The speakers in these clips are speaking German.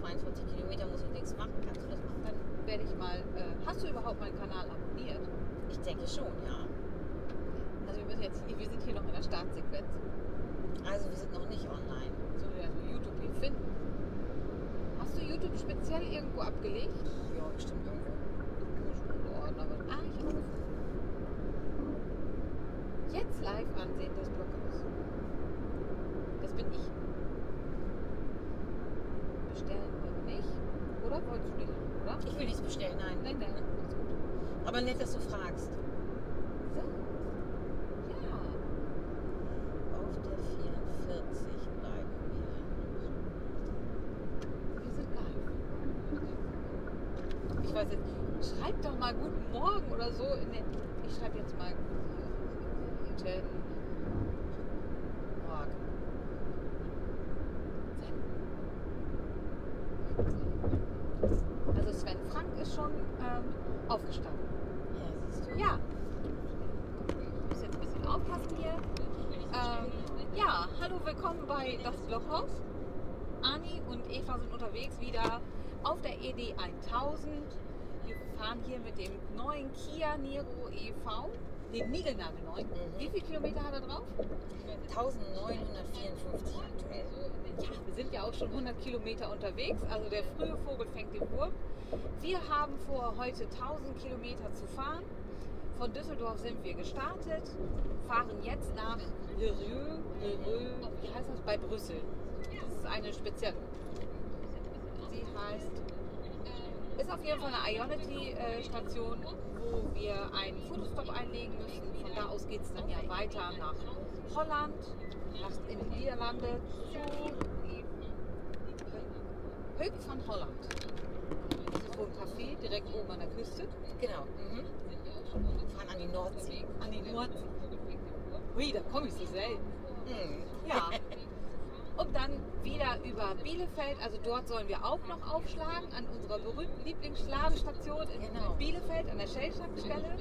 42 Kilometer muss ich nichts machen. Kannst du das machen? Dann werde ich mal. Äh, hast du überhaupt meinen Kanal abonniert? Ich denke schon, ja. Also wir müssen jetzt, wir sind hier noch in der Startsequenz. Also wir sind noch nicht online. So wir also YouTube hier finden. Hast du YouTube speziell irgendwo abgelegt? Ja, bestimmt irgendwo. Ah, ich habe. Jetzt live ansehen des Blockhaus. Das bin ich. Bestellen wir nicht. Oder wolltest du nicht? Oder? Ich bestellen, nein. Nein, nein, alles gut. Aber nett, dass du fragst. So. Ja. Auf der 44 bleiben Wir sind live. Ich weiß jetzt, schreib doch mal guten Morgen oder so. In den, ich schreibe jetzt mal guten Morgen. Frank ist schon ähm, aufgestanden. Ja, siehst du? Ja. Ich muss jetzt ein bisschen aufpassen hier. Ähm, ja, hallo, willkommen bei Das Blockhaus. Ani und Eva sind unterwegs wieder auf der ED 1000. Wir fahren hier mit dem neuen Kia Niro EV, den niegelnagelneuen. Mhm. Wie viele Kilometer hat er drauf? 1954 aktuell. Ja, wir sind ja auch schon 100 Kilometer unterwegs, also der frühe Vogel fängt den Wurm. Wir haben vor, heute 1000 Kilometer zu fahren. Von Düsseldorf sind wir gestartet, fahren jetzt nach Le Rieu, wie heißt das, bei Brüssel. Das ist eine spezielle. Sie heißt, ist auf jeden Fall eine Ionity-Station, wo wir einen Fotostop einlegen müssen. Von da aus geht es dann ja weiter nach Holland, nach in die Niederlande zu Höck von Holland. Wohl ein Café direkt oben an der Küste. Genau. Mhm. Wir fahren an die Nordsee. An die Nordsee. Hui, da komme ich so selten. Mhm. Ja. Und dann wieder über Bielefeld, also dort sollen wir auch noch aufschlagen, an unserer berühmten Lieblingsladestation in Genau. Bielefeld, an der Shell-Tankstelle.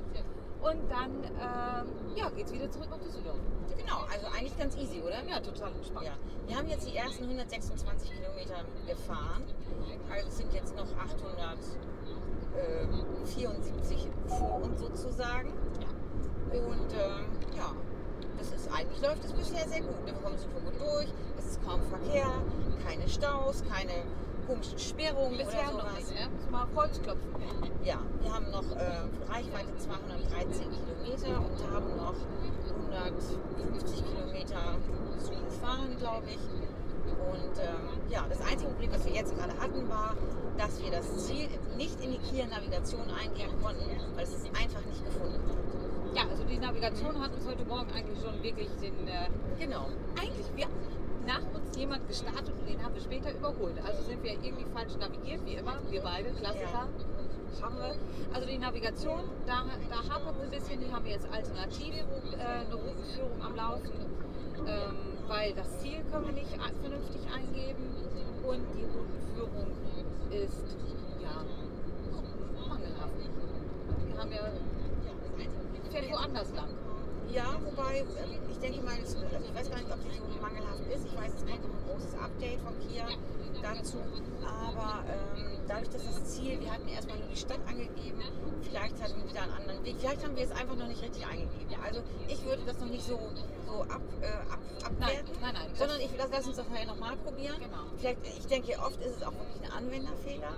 Und dann ähm, ja, geht es wieder zurück nach Düsseldorf. Genau, also eigentlich ganz easy, oder? Ja, total entspannt. Ja, wir haben jetzt die ersten 126 Kilometer gefahren. Also es sind jetzt noch 874 vor uns sozusagen. Und ähm, ja, das ist eigentlich läuft es bisher sehr gut. Wir kommen super gut durch. Es ist kaum Verkehr, keine Staus, keine komischen Sperrungen Bisher oder noch sowas. nicht, ne? Mal auf Holz klopfen. Ja, wir haben noch äh, Reichweite 213 Kilometer und haben noch 150 Kilometer zu fahren, glaube ich. Und ähm, ja, das einzige Problem, was wir jetzt gerade hatten, war, dass wir das Ziel nicht in die Kia-Navigation eingeben konnten, weil es es einfach nicht gefunden hat. Ja, also die Navigation hat uns heute Morgen eigentlich schon wirklich den. Äh, Genau. eigentlich, wir, nach uns jemand gestartet und den haben wir später überholt. Also sind wir irgendwie falsch navigiert, wie immer. Wir beide, Klassiker. Schaffen wir. Also die Navigation, da, da hapert es ein bisschen. Die haben wir jetzt alternativ äh, eine Routenführung am Laufen. Ähm, weil das Ziel können wir nicht vernünftig eingeben. Und die Routenführung ist ja mangelhaft. Wir haben ja fährt woanders lang. Ja, wobei, ähm, ich denke mal, also ich weiß gar nicht, ob die so mangelhaft ist. Ich weiß, es kommt noch ein großes Update von Kia dazu. Aber ähm, dadurch, dass das Ziel, wir hatten erstmal nur die Stadt angegeben, vielleicht hatten wir wieder einen anderen Weg. Vielleicht haben wir es einfach noch nicht richtig eingegeben. Also ich würde das noch nicht so, so ab, äh, ab, abwerten. nein, nein, das- Sondern ich lass, lass uns das nachher nochmal probieren. Genau. Vielleicht, ich denke, oft ist es auch wirklich ein Anwenderfehler.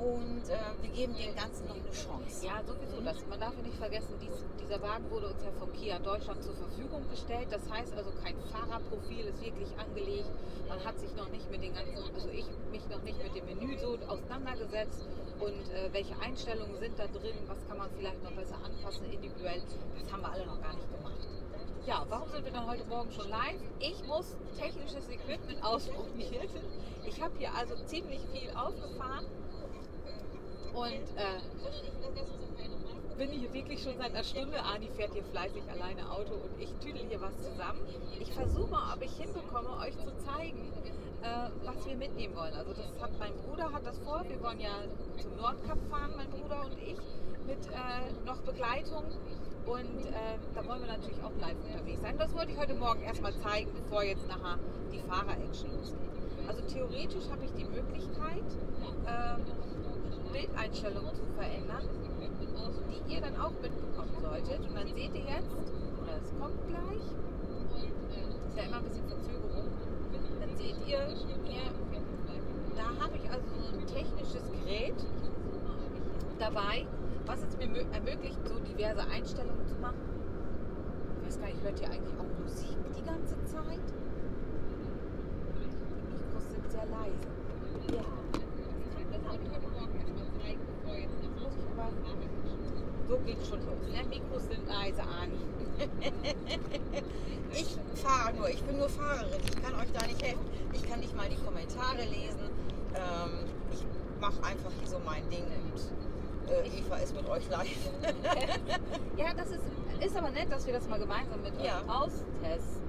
Und äh, wir geben dem Ganzen noch eine Chance. Ja, sowieso. Das, man darf ja nicht vergessen, dies, dieser Wagen wurde uns ja von Kia Deutschland zur Verfügung gestellt. Das heißt also, kein Fahrerprofil ist wirklich angelegt. Man hat sich noch nicht mit den ganzen, also ich mich noch nicht mit dem Menü so auseinandergesetzt und äh, welche Einstellungen sind da drin, was kann man vielleicht noch besser anpassen individuell. Das haben wir alle noch gar nicht gemacht. Ja, warum sind wir dann heute Morgen schon live? Ich muss technisches Equipment ausprobieren. Ich habe hier also ziemlich viel aufgefahren und äh, bin hier wirklich schon seit einer Stunde. Ani fährt hier fleißig alleine Auto und ich tüdel hier was zusammen. Ich versuche mal, ob ich hinbekomme, euch zu zeigen, äh, was wir mitnehmen wollen. Also das hat mein Bruder hat das vor. Wir wollen ja zum Nordkap fahren, mein Bruder und ich, mit äh, noch Begleitung. Und äh, da wollen wir natürlich auch live unterwegs sein. Das wollte ich heute Morgen erstmal zeigen, bevor jetzt nachher die Fahrer-Action losgeht. Also theoretisch habe ich die Möglichkeit, ähm, Bildeinstellungen zu verändern, die ihr dann auch mitbekommen solltet. Und dann seht ihr jetzt, oder es kommt gleich, ist ja immer ein bisschen Verzögerung, dann seht ihr hier, da habe ich also so ein technisches Gerät dabei, was es mir mö- ermöglicht, so diverse Einstellungen zu machen. Ich weiß gar nicht, hört ihr eigentlich auch Musik die ganze Zeit? Die Mikros sind sehr leise. Ja. Das habe ich heute Morgen erst mal zeigen, bevor jetzt das muss ich aber. So geht schon los. Ne? Mikros sind leise, Ani. Ich fahre nur, ich bin nur Fahrerin. Ich kann euch da nicht helfen. Ich kann nicht mal die Kommentare lesen. Ähm, ich mache einfach hier so mein Ding und äh, Eva ist mit euch live. Ja, das ist, ist aber nett, dass wir das mal gemeinsam mit Ja. euch austesten.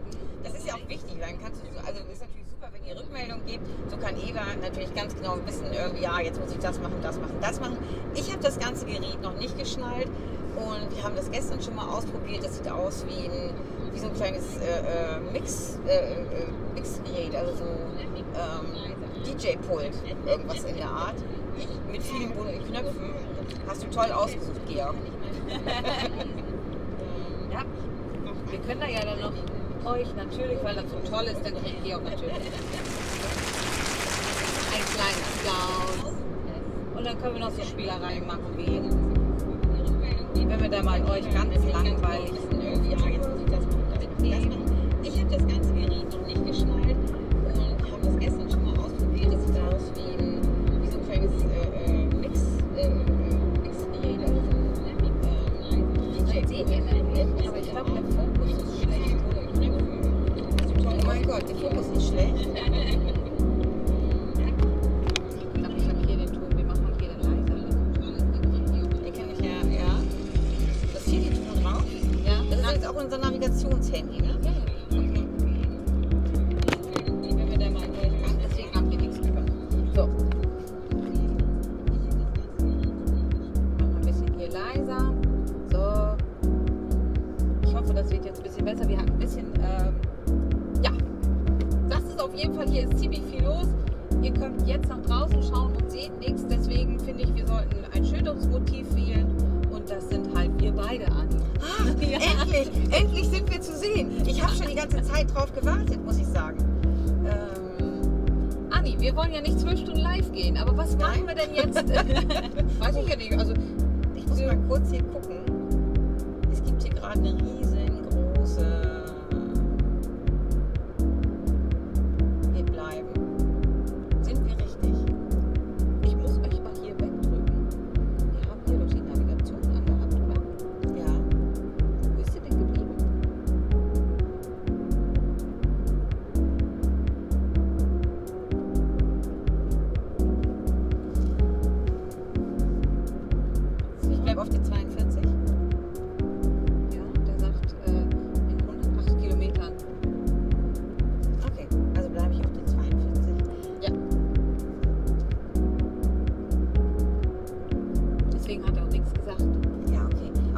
Das ist ja auch wichtig, dann kannst du, so- also ist natürlich ihr Rückmeldungen gebt. So kann Eva natürlich ganz genau wissen, irgendwie, ja, jetzt muss ich das machen, das machen, das machen. Ich habe das ganze Gerät noch nicht geschnallt und wir haben das gestern schon mal ausprobiert. Das sieht aus wie, ein, wie so ein kleines äh, äh, Mix, äh, äh, Mixgerät, also so ähm, DJ-Pult, irgendwas in der Art. Mit vielen bunten Knöpfen. Hast du toll ausgesucht, Georg. Ja, wir können da ja dann noch euch natürlich, weil das so toll ist, dann kriegt ihr auch natürlich. Ein kleines Down. Und dann können wir noch so Spielereien machen wie, wenn wir da mal euch ganz langweilig irgendwie, endlich, endlich sind wir zu sehen. Ich habe schon die ganze Zeit drauf gewartet, muss ich sagen. Ähm, Anni, wir wollen ja nicht zwölf Stunden live gehen, aber was machen wir denn jetzt? Weiß ich ja nicht. Also, ich muss mal kurz hier gucken. Es gibt hier gerade eine riesengroße.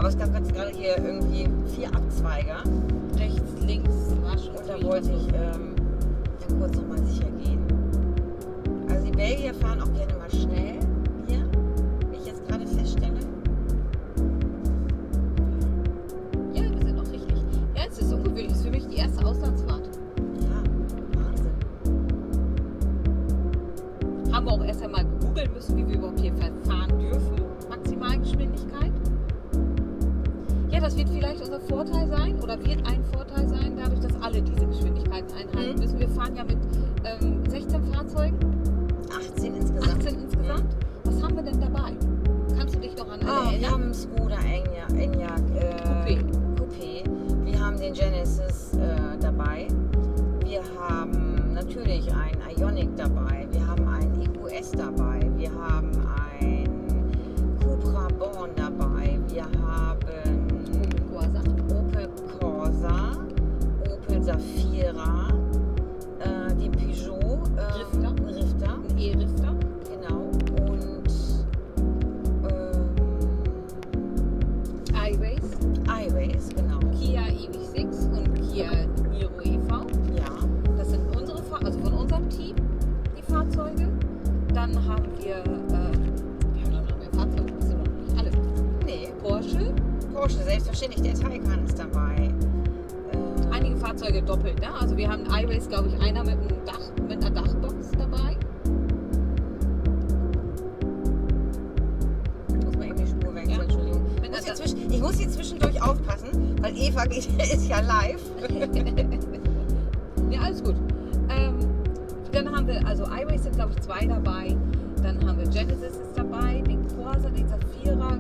Aber es gab jetzt gerade hier irgendwie vier Abzweiger. Rechts, links, rasch Und da wollte ich ähm, dann kurz nochmal sicher gehen. Also die Belgier fahren auch gerne mal schnell haben Skoda Enyaq, Enyaq äh, Coupé. Coupé. Wir haben den Genesis äh, dabei. Wir haben natürlich einen Ioniq dabei. Wir haben einen EQS dabei. Porsche, selbstverständlich. Der Taycan ist dabei. Äh, einige Fahrzeuge doppelt. Ne? Also wir haben iRace, glaube ich, einer mit, einem Dach, mit einer Dachbox dabei. ich muss mal eben die Spur wechseln, Ja. Entschuldigung. Ich muss, hier zwischendurch aufpassen, weil Eva ist ja live. ja, alles gut. Ähm, dann haben wir, also iRace sind, glaube ich, zwei dabei. Dann haben wir Genesis ist dabei, den Corsa, den Safira,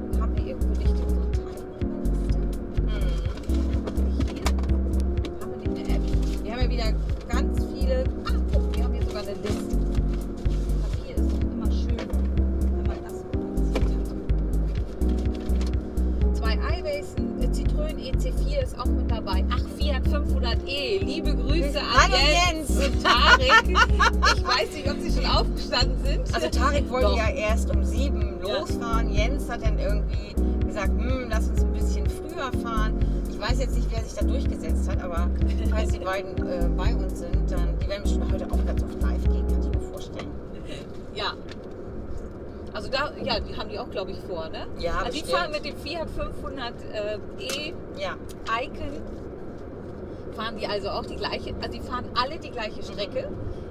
auch mit dabei. Ach, Fiat 500e. Liebe Grüße an Jens, Jens. und Tarek. Ich weiß nicht, ob sie schon aufgestanden sind. Also Tarek wollte Doch. ja erst um sieben Ja. losfahren. Jens hat dann irgendwie gesagt, hm, lass uns ein bisschen früher fahren. Ich weiß jetzt nicht, wer sich da durchgesetzt hat, aber falls die beiden äh, bei uns sind, dann die werden bestimmt heute auch ganz oft live gehen, kann ich mir vorstellen. Ja. Also da, ja, die haben die auch, glaube ich, vor, ne? Ja, also die fahren mit dem Fiat 500e Ja, Icon fahren die also auch die gleiche, also die fahren alle die gleiche Strecke.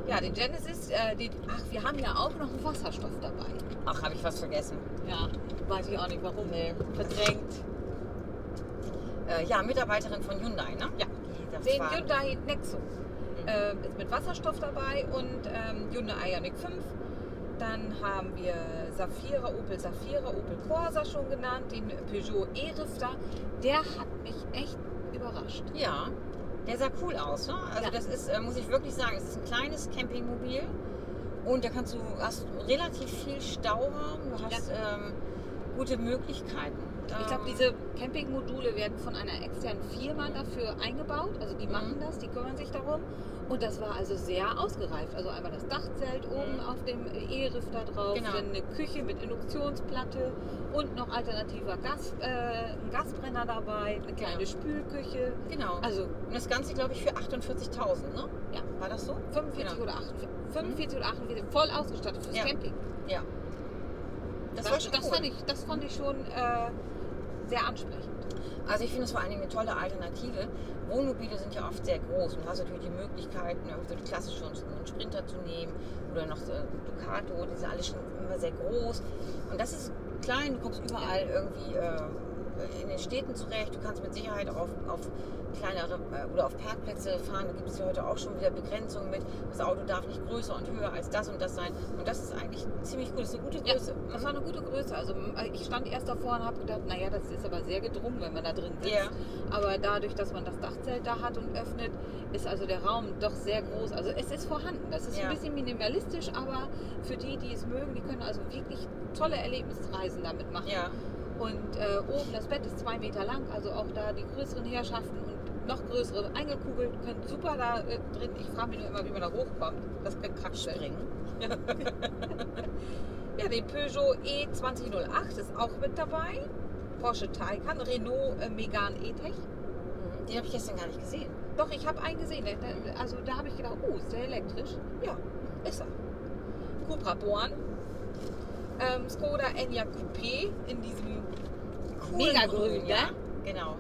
Ja, den Genesis, äh, den, ach, wir haben ja auch noch einen Wasserstoff dabei. ach, habe ich was vergessen. Ja, weiß ich auch nicht warum. Nee. Verdrängt. Äh, ja, Mitarbeiterin von Hyundai, ne? Ja. Die das Den. Hyundai Nexo äh, ist mit Wasserstoff dabei und ähm, Hyundai Ioniq 5. Dann haben wir Safira, Opel Safira, Opel Corsa schon genannt, den Peugeot E-Rifter. Der hat mich echt überrascht. Ja, der sah cool aus. Ne? Also Ja. das ist, äh, muss ich wirklich sagen, es ist ein kleines Campingmobil und da kannst du hast relativ viel Stauraum, du hast ähm, gute Möglichkeiten. Ich glaube, Ähm, diese Campingmodule werden von einer externen Firma dafür eingebaut. Also die Mhm. machen das, die kümmern sich darum. Und das war also sehr ausgereift. Also einmal das Dachzelt oben Mhm. auf dem E-Rifter drauf, Genau. dann eine Küche mit Induktionsplatte und noch alternativer Gas, äh, ein Gasbrenner dabei, eine kleine Genau. Spülküche. Genau. Also und das Ganze, glaube ich, für 48.000, ne? Ja. War das so? 45 Genau. oder 48, 45 oder 48, voll ausgestattet fürs Ja. Camping. Ja. Das, Das, war schon das, cool. fand ich, das fand ich schon äh, sehr ansprechend. Also ich finde es vor allen Dingen eine tolle Alternative. Wohnmobile sind ja oft sehr groß und hast natürlich die Möglichkeit, ne, so die klassische einen Sprinter zu nehmen oder noch so ein Ducato, die sind alle schon immer sehr groß. Und das ist klein, du kommst überall irgendwie äh, in den Städten zurecht. Du kannst mit Sicherheit auch auf, auf kleinere äh, oder auf Parkplätze fahren. Da gibt es ja heute auch schon wieder Begrenzungen mit, das Auto darf nicht größer und höher als das und das sein. Und das ist eigentlich ziemlich gut, das ist eine gute Ja, Größe. das war eine gute Größe. Also äh, ich stand erst davor und habe gedacht, naja, das ist aber sehr gedrungen, wenn man da drin sitzt. Ja. Aber dadurch, dass man das Dachzelt da hat und öffnet, ist also der Raum doch sehr groß. Also es ist vorhanden. Das ist Ja. ein bisschen minimalistisch, aber für die, die es mögen, die können also wirklich tolle Erlebnisreisen damit machen. ja. Und äh, oben das Bett ist zwei Meter lang, also auch da die größeren Herrschaften und noch größere eingekugelt können super da äh, drin. Ich frage mich nur immer, wie man da hochkommt. Das kann Springen. ja, den Peugeot E2008 ist auch mit dabei. Porsche Taycan, Renault äh, Megane E-Tech. Mhm. Den habe ich gestern gar nicht gesehen. Doch, ich habe einen gesehen. Also da habe ich gedacht, oh, ist der elektrisch? Ja, ist er. Cupra Born. Ähm, Skoda Enyaq Coupé in diesem Mega grün, ja. ja? Genau.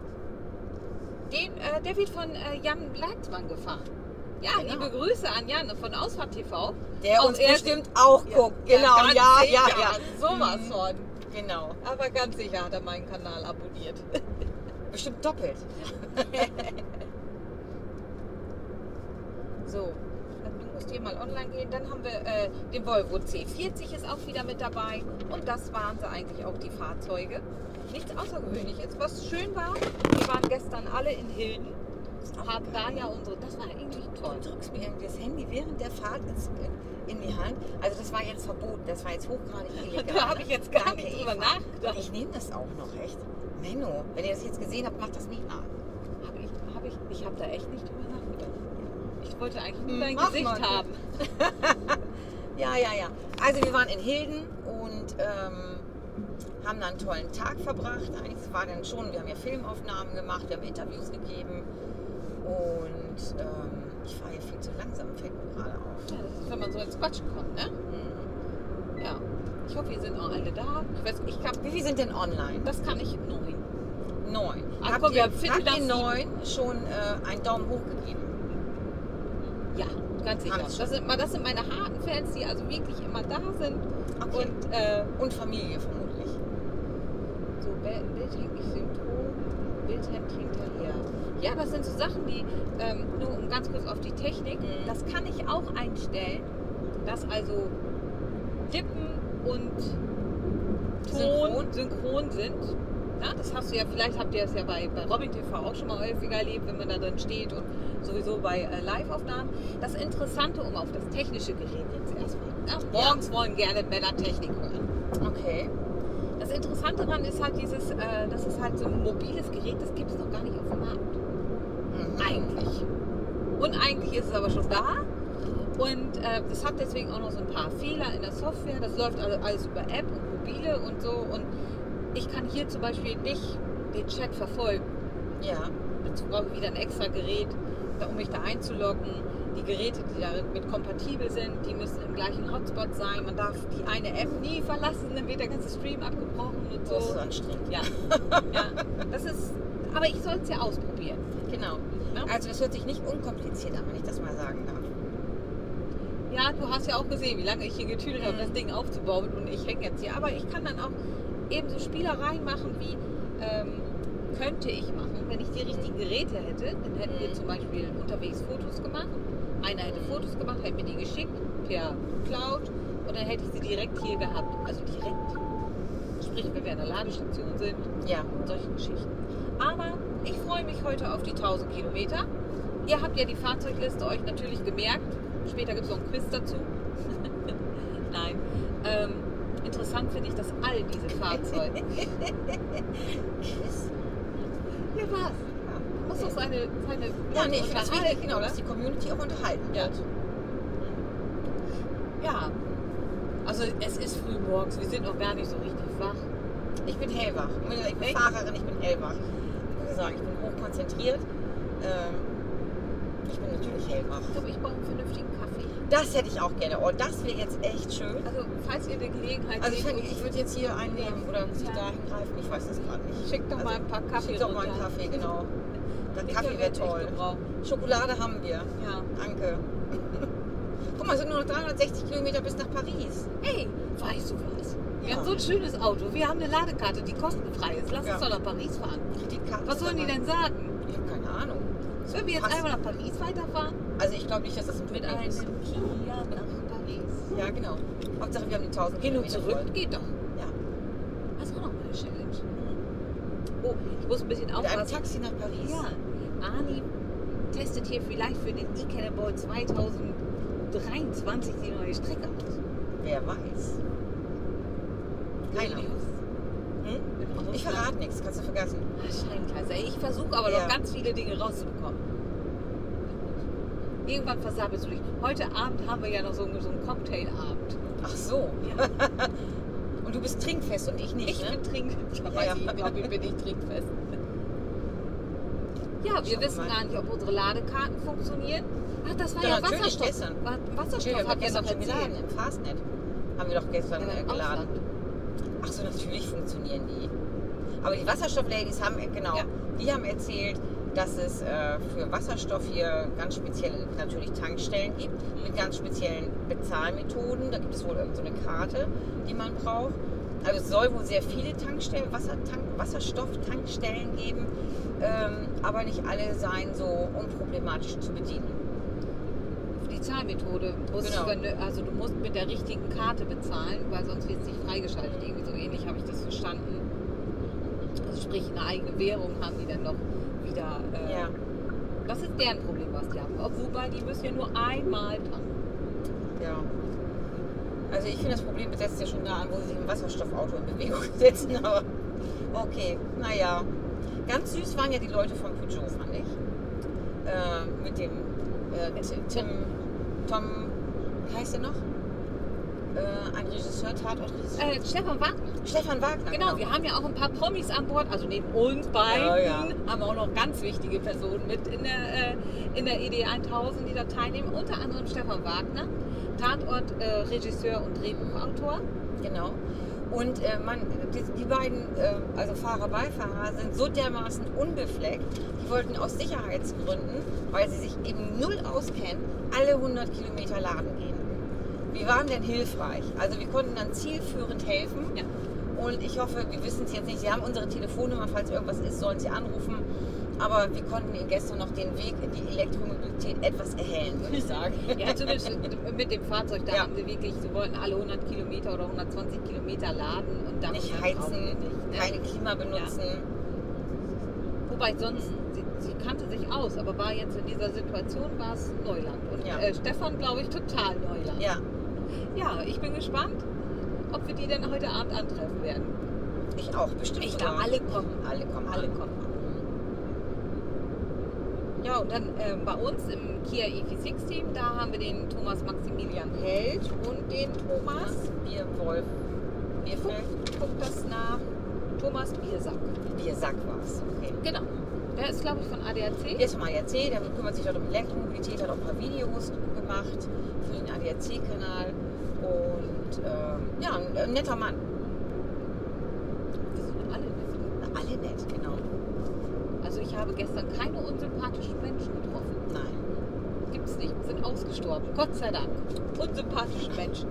Den, äh, der wird von äh, Jan Leitzmann gefahren. Ja, Genau. liebe Grüße an Jan von Ausfahrt TV. Der uns er- bestimmt auch guckt. Genau, ja, ja, sicher. ja. Sowas Mhm. von. Genau. Aber ganz sicher hat er meinen Kanal abonniert. Bestimmt doppelt. So, hier mal online gehen. Dann haben wir äh, den Volvo C40 ist auch wieder mit dabei. Und das waren sie eigentlich auch die Fahrzeuge. Nichts Außergewöhnliches. Was schön war, wir waren gestern alle in Hilden. Haben da ja unsere, das war eigentlich toll. Du drückst mir irgendwie das Handy während der Fahrt ins, in die Hand. Also das war jetzt verboten. Das war jetzt hochgradig illegal. Da habe ich jetzt gar Danke, nicht drüber nachgedacht. Ich nehme das auch noch, echt. Menno, wenn ihr das jetzt gesehen habt, macht das nicht nach. Hab ich, hab ich, ich habe da echt nicht drüber wollte eigentlich nur Hm, dein mach Gesicht mal. haben. Ja, ja, ja. Also wir waren in Hilden und ähm, haben da einen tollen Tag verbracht. Eigentlich war dann schon, wir haben ja Filmaufnahmen gemacht, wir haben Interviews gegeben und ähm, ich fahre hier viel zu langsam, fällt mir gerade auf. Ja, das ist, wenn man so ins Quatschen kommt, ne? Mhm. Ja. Ich hoffe, wir sind auch alle da. Ich weiß, ich glaube, Wie viele sind denn online? das kann ich neun. Neun. Ah, habt komm, wir ihr, habt ihr neun schon äh, einen Daumen hoch gegeben? Ja, ganz sicher. Das sind, das sind meine harten Fans, die also wirklich immer da sind. Okay. Und äh, Und Familie vermutlich. so Bild hängt nicht synchron, Bild hängt hinterher. Ja, das sind so Sachen, die, ähm, nur um ganz kurz auf die Technik, Mhm. das kann ich auch einstellen, dass also Lippen und Ton Synchron? synchron, sind. Ja, das hast du ja, vielleicht habt ihr es ja bei, bei Robin TV auch schon mal häufiger erlebt, wenn man da drin steht und sowieso bei äh, Live-Aufnahmen. Das Interessante, um auf das technische Gerät jetzt erstmal. Ja, morgens wollen gerne Männer Technik hören. Okay. Das Interessante daran ist halt dieses, äh, das ist halt so ein mobiles Gerät, das gibt es noch gar nicht auf dem Markt. Mhm. Eigentlich. Und eigentlich ist es aber schon da. Und äh, das hat deswegen auch noch so ein paar Fehler in der Software. Das läuft also alles über App und mobile und so. Und ich kann hier zum Beispiel nicht den Chat verfolgen. Ja. Dazu brauche ich wieder ein extra Gerät, da, um mich da einzuloggen. Die Geräte, die damit kompatibel sind, die müssen im gleichen Hotspot sein. Man darf die eine App nie verlassen, dann wird der ganze Stream abgebrochen und so. Das ist anstrengend. Ja, ja. Das ist, aber ich soll es ja ausprobieren. Genau. Ja? Also das hört sich nicht unkompliziert an, wenn ich das mal sagen darf. Ja, du hast ja auch gesehen, wie lange ich hier getüdelt habe, Mhm. das Ding aufzubauen und ich hänge jetzt hier. Aber ich kann dann auch eben so Spielereien machen, wie ähm, könnte ich machen, wenn ich die richtigen Geräte hätte. Dann hätten wir Mhm. zum Beispiel unterwegs Fotos gemacht. Einer hätte Fotos gemacht, hätte mir die geschickt per Cloud und dann hätte ich sie direkt hier gehabt. Also direkt. Sprich, wenn wir an der Ladestation sind, Ja. und solche Geschichten. Aber ich freue mich heute auf die 1000 Kilometer. Ihr habt ja die Fahrzeugliste euch natürlich gemerkt. Später gibt es noch ein Quiz dazu. Nein. Ähm, interessant finde ich, dass all diese Fahrzeuge. Quiz? Ja, was? Man muss doch seine, seine Ja, nee, ich finde das wichtig, genau, dass die Community auch unterhalten Ja. wird. Ja. Also es ist früh morgens, wir sind noch gar nicht so richtig wach. Ich bin hellwach. Ich bin Echt? Fahrerin, ich bin hellwach. Wie gesagt, ich bin hochkonzentriert. Ähm, ich bin natürlich hellwach. Ich glaube, ich brauche einen vernünftigen Kaffee. Das hätte ich auch gerne. Oh, das wäre jetzt echt schön. Also, falls ihr eine Gelegenheit Also ich, ich würde jetzt hier einen nehmen oder muss ich Ja. da hingreifen? Ich weiß das gerade nicht. schickt doch mal ein paar Kaffee Schick doch mal einen. Kaffee, genau. Der Kaffee wäre toll. Schokolade haben wir. Ja. Danke. Guck mal, es sind nur noch 360 Kilometer bis nach Paris. Hey, weißt du was? Wir Ja. haben so ein schönes Auto. Wir haben eine Ladekarte, die kostenfrei ist. Lass Ja. uns doch nach Paris fahren. Was sollen die denn sagen? Ich habe keine Ahnung. Sollen wir jetzt einmal nach Paris weiterfahren? Also ich glaube nicht, dass das ein Mit einem ist. Kia nach Paris. Ja, genau. Hauptsache wir haben die 1000 Hin und zurück voll. geht doch. Ja. Das ist auch noch eine Challenge. Oh, ich muss ein bisschen Mit einem aufpassen. Taxi nach Paris. Ja, Ani testet hier vielleicht für den E-Cannonball 2023 die neue Strecke aus. Wer weiß. Keiner. Hm? Ich verrate nichts, kannst du vergessen. Scheinklasse. Ich versuche aber Ja. noch ganz viele Dinge rauszubekommen. Irgendwann versabelst du dich. Heute Abend haben wir ja noch so, einen- so einen Cocktailabend. Ach so. Ja. Und du bist trinkfest und ich nicht, Ich ne? bin trinkfest. Ja, ja. ich, glaube ich, bin ich trinkfest. Ja, wir Schauen wissen gar nicht, ob unsere Ladekarten funktionieren. Ach, das war Ja, ja, Wasserstoff. gestern. Wa- Wasserstoff Ja, hat ja gestern noch geladen im Fastnet. Haben wir doch gestern Ja, geladen. Ach so, natürlich funktionieren die. Aber die Wasserstoff-Ladies haben, genau, Ja. die haben erzählt, dass es äh, für Wasserstoff hier ganz spezielle natürlich Tankstellen gibt, mit ganz speziellen Bezahlmethoden. Da gibt es wohl irgend so eine Karte, die man braucht. Also es soll wohl sehr viele Tankstellen, Wassertank, Wasserstofftankstellen geben, ähm, aber nicht alle seien so unproblematisch zu bedienen. Die Zahlmethode. Musst Genau. du, also du musst mit der richtigen Karte bezahlen, weil sonst wird es nicht freigeschaltet. Irgendwie so ähnlich habe ich das verstanden. Also sprich, eine eigene Währung haben die dann noch wieder. Äh, Ja. Das ist deren Problem, was die haben. Ob- Wobei, die müssen ja nur einmal tanken. Ja. Also ich finde das Problem besetzt ja schon da an, wo sie sich ein Wasserstoffauto in Bewegung setzen, aber okay, naja. Ganz süß waren ja die Leute von Peugeot, fand ich. Äh, mit dem äh, Tim, Tom, wie heißt der noch? Äh, ein Regisseur, Tatortregisseur. Äh, Stefan Wagner. Stefan Wagner. Genau, wir haben ja auch ein paar Promis an Bord, also neben uns beiden Ja, ja. haben wir auch noch ganz wichtige Personen mit in der, äh, in der ED 1000, die da teilnehmen. Unter anderem Stefan Wagner, Tatort-Regisseur und Drehbuchautor. Genau. Und äh, man, die, die beiden, äh, also Fahrer, Beifahrer, sind so dermaßen unbefleckt, die wollten aus Sicherheitsgründen, weil sie sich eben null auskennen, alle 100 Kilometer laden gehen. Wir waren denn hilfreich. Also wir konnten dann zielführend helfen. Ja. Und ich hoffe, wir wissen es jetzt nicht. Sie haben unsere Telefonnummer, falls irgendwas ist, sollen Sie anrufen. Aber wir konnten Ihnen gestern noch den Weg in die Elektromobilität etwas erhellen, würde ich sagen. Ja, zumindest mit dem Fahrzeug, da Ja. haben sie wirklich, sie wollten alle 100 Kilometer oder 120 Kilometer laden und dann nicht heizen, nicht, ne? keine Klima benutzen. Wobei sonst, sie, sie kannte sich aus, aber war jetzt in dieser Situation, war es Neuland. Und Ja. äh, Stefan, glaube ich, total Neuland. Ja, Ja, ich bin gespannt, ob wir die dann heute Abend antreffen werden. ich auch, bestimmt. Ich glaube, alle kommen. Alle kommen. Alle kommen. Ja, und dann ähm, bei uns im Kia EV6-Team, da haben wir den Thomas Maximilian Held und den Thomas, Bier Wolf. Bierfeld. guck das nach, Thomas Biersack. Biersack war es. Okay. Genau. Der ist, glaube ich, von ADAC. Jetzt mal ADAC, der kümmert sich dort um Elektromobilität, hat auch ein paar Videos gemacht für den ADAC-Kanal. Und ähm, ja, ein, ein netter Mann. Die sind alle nett. Alle nett, genau. Also ich habe gestern keine unsympathischen Menschen getroffen. Nein. Gibt's nicht. Sind ausgestorben. Gott sei Dank. Unsympathische Menschen.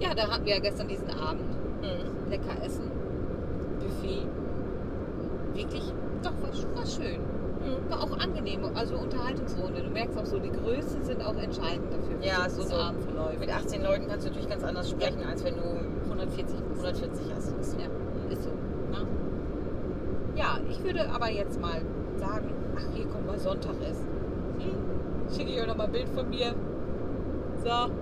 Ja, da hatten wir ja gestern diesen Abend. Mhm. Lecker essen. Buffet. Wirklich, doch, war, war schön. Mhm. War auch angenehm. Also Unterhaltungsrunde. Du merkst auch so, die Größe sind auch entscheidend dafür, Ja, es so ist so. Abend verläuft. Mit 18 Leuten kannst du natürlich ganz anders sprechen, als wenn du 140 140 hast. Ja, ist so. Ne? Ja, ich würde aber jetzt mal sagen, ach hier, komm mal, Sonntag ist. Hm, schicke ich euch noch mal ein Bild von mir. So.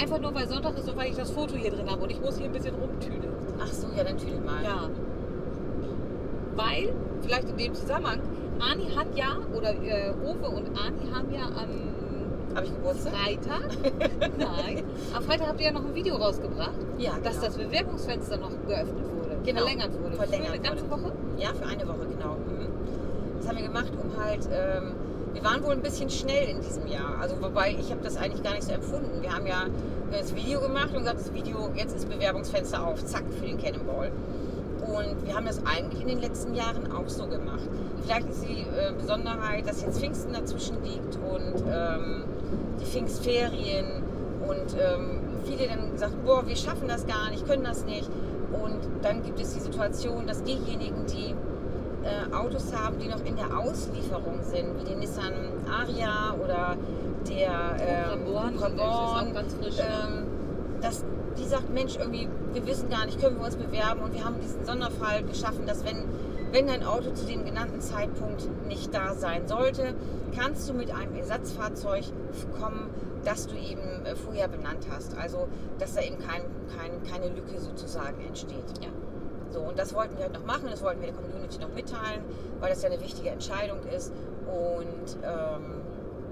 Einfach nur, weil Sonntag ist und weil ich das Foto hier drin habe und ich muss hier ein bisschen rumtüdeln. Ach so, ja, natürlich mal. Ja. Weil, vielleicht in dem Zusammenhang, Ani hat ja, oder äh, Uwe und Ani haben ja am Habe ich Geburtstag? Freitag, nein, am Freitag habt ihr ja noch ein Video rausgebracht, Ja, dass genau. das Bewerbungsfenster noch geöffnet wurde, Genau. verlängert wurde. Verlängert für eine ganze wurde. Woche. Ja, für eine Woche, genau. Mhm. Das haben wir gemacht, um halt, ähm, wir waren wohl ein bisschen schnell in diesem Jahr. Also wobei, ich habe das eigentlich gar nicht so empfunden. Wir haben ja das Video gemacht und gesagt, das Video, jetzt ist Bewerbungsfenster auf, zack, für den Cannonball. Und wir haben das eigentlich in den letzten Jahren auch so gemacht. Vielleicht ist die äh, Besonderheit, dass jetzt Pfingsten dazwischen liegt und ähm, die Pfingstferien und ähm, viele dann gesagt, boah, wir schaffen das gar nicht, können das nicht. Und dann gibt es die Situation, dass diejenigen, die äh, Autos haben, die noch in der Auslieferung sind, wie den Nissan Aria oder der ähm, Born, Cupra das ne? ähm, dass die sagt, Mensch, irgendwie, wir wissen gar nicht, können wir uns bewerben und wir haben diesen Sonderfall geschaffen, dass wenn, wenn dein Auto zu dem genannten Zeitpunkt nicht da sein sollte, kannst du mit einem Ersatzfahrzeug kommen, das du eben äh, vorher benannt hast. Also, dass da eben kein, kein, keine Lücke sozusagen entsteht. Ja. So, und das wollten wir halt noch machen, das wollten wir der Community noch mitteilen, weil das ja eine wichtige Entscheidung ist. Und ähm,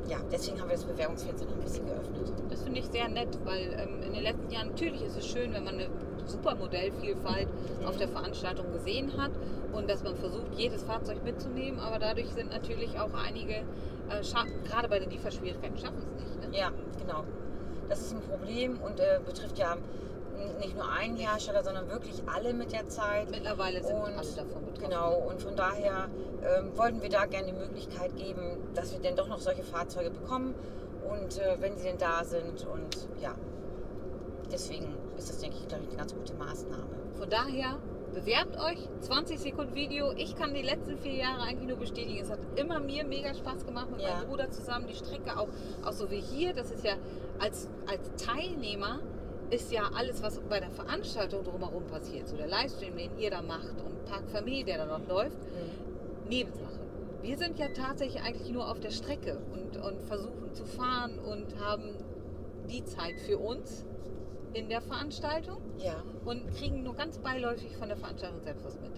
ja, deswegen haben wir das Bewerbungsfenster noch ein bisschen geöffnet. Das finde ich sehr nett, weil ähm, in den letzten Jahren natürlich ist es schön, wenn man eine super Modellvielfalt auf der Veranstaltung gesehen hat und dass man versucht, jedes Fahrzeug mitzunehmen, aber dadurch sind natürlich auch einige, äh, gerade bei den Lieferschwierigkeiten, schaffen es nicht. Ne? Ja, genau. Das ist ein Problem und äh, betrifft ja nicht nur einen Hersteller, sondern wirklich alle mit der Zeit. Mittlerweile sind Und- alle davon betroffen. Genau, und von daher ähm, wollten wir da gerne die Möglichkeit geben, dass wir denn doch noch solche Fahrzeuge bekommen und äh, wenn sie denn da sind und ja, deswegen ist das, denke ich, glaube ich, eine ganz gute Maßnahme. Von daher, bewerbt euch, 20 Sekunden Video. Ich kann die letzten vier Jahre eigentlich nur bestätigen. Es hat immer mir mega Spaß gemacht mit Ja. meinem Bruder zusammen. Die Strecke auch, auch so wie hier, das ist ja als, als Teilnehmer ist ja alles, was bei der Veranstaltung drumherum passiert, so der Livestream, den ihr da macht und Park Familie, der da noch läuft, Nebensache. Wir sind ja tatsächlich eigentlich nur auf der Strecke und, und versuchen zu fahren und haben die Zeit für uns in der Veranstaltung Ja, und kriegen nur ganz beiläufig von der Veranstaltung selbst was mit.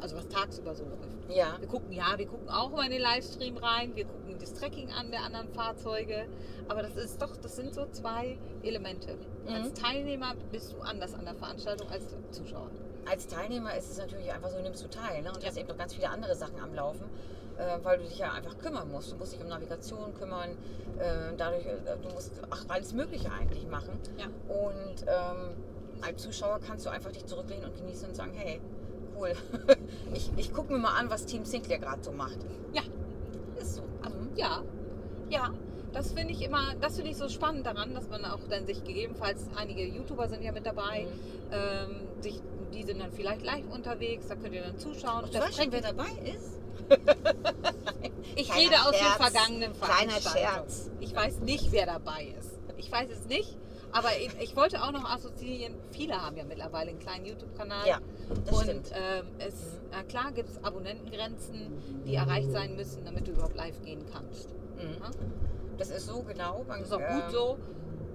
Also was tagsüber so läuft. ja, Wir gucken, ja, wir gucken auch mal in den Livestream rein, wir gucken das Tracking an der anderen Fahrzeuge, aber das ist doch, das sind so zwei Elemente. Mhm. Als Teilnehmer bist du anders an der Veranstaltung als Zuschauer. als Teilnehmer ist es natürlich einfach so, nimmst du teil ne? und Ja. hast eben noch ganz viele andere Sachen am Laufen. Äh, weil du dich ja einfach kümmern musst. Du musst dich um Navigation kümmern, äh, dadurch, äh, du musst ach, alles Mögliche eigentlich machen. Ja. Und ähm, als Zuschauer kannst du einfach dich zurücklehnen und genießen und sagen, hey, cool, ich, ich gucke mir mal an, was Team Sinclair gerade so macht. Ja. Ist so. Mhm. Ja, ja. Das finde ich immer, das finde ich so spannend daran, dass man auch dann sich gegebenenfalls, einige YouTuber sind ja mit dabei, Mhm. ähm, sich, die sind dann vielleicht live unterwegs, da könnt ihr dann zuschauen. Du Da weißt schon, wer dabei ist? ich Kleiner rede aus Scherz. den vergangenen Kleiner. Scherz. Ich weiß nicht, wer dabei ist. Ich weiß es nicht. Aber ich, wollte auch noch assoziieren, viele haben ja mittlerweile einen kleinen YouTube-Kanal. Ja, das und stimmt. ähm, es, na klar gibt es Abonnentengrenzen, die erreicht sein müssen, damit du überhaupt live gehen kannst. Mhm. Ja? Das ist so genau. Man, Das ist auch ähm, gut so.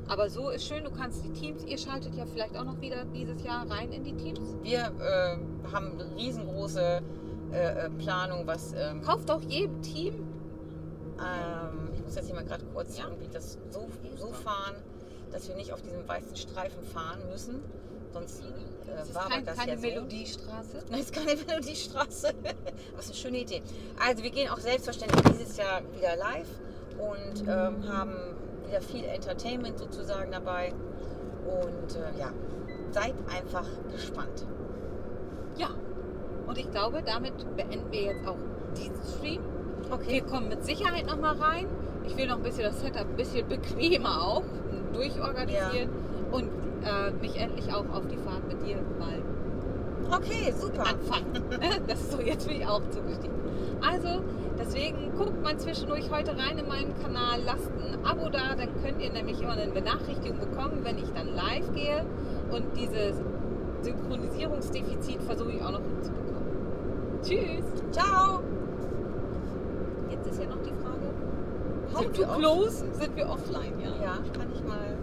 Aber so ist schön, du kannst die Teams, ihr schaltet ja vielleicht auch noch wieder dieses Jahr rein in die Teams. Wir äh, haben riesengroße äh, äh, Planung, was. Ähm, Kauft doch jedem Team. ähm, ich muss jetzt hier mal gerade kurz Ja. irgendwie das so, so fahren, dass wir nicht auf diesem weißen Streifen fahren müssen. Sonst äh, war kein, das keine ja. Melodiestraße. Nein, ist keine Melodiestraße. Ist eine schöne Idee. Also wir gehen auch selbstverständlich dieses Jahr wieder live und ähm, haben wieder viel Entertainment sozusagen dabei. Und äh, ja, seid einfach gespannt. Ja. Und ich glaube, damit beenden wir jetzt auch diesen Stream. Wir Okay. kommen mit Sicherheit noch mal rein. Ich will noch ein bisschen das Setup ein bisschen bequemer auch durchorganisieren und äh, mich endlich auch auf die Fahrt mit dir mal Okay, super. anfangen. Das ist so, jetzt bin ich auch zugestiegen. Also, deswegen guckt mal zwischendurch heute rein in meinen Kanal, lasst ein Abo da, dann könnt ihr nämlich immer eine Benachrichtigung bekommen, wenn ich dann live gehe. Und dieses Synchronisierungsdefizit versuche ich auch noch hinzubekommen. Tschüss! Ciao. Jetzt ist ja noch die Frage, how Sind to close? Sind wir offline, ja? Ja, kann ich mal